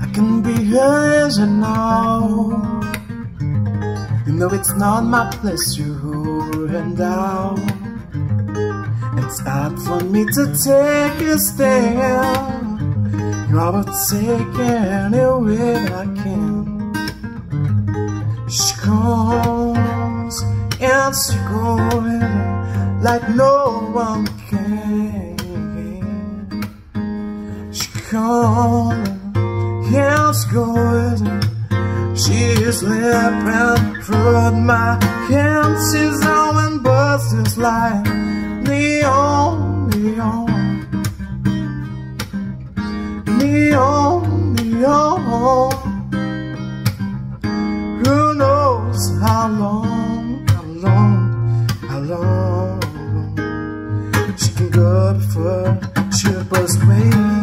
I can be yours now. You know it's not my place to and out. It's hard for me to take a stand. You are take any way I can she goes like no one can She comes and she goes She's living through my hands. She's on buses like neon, She can go up before she busts me.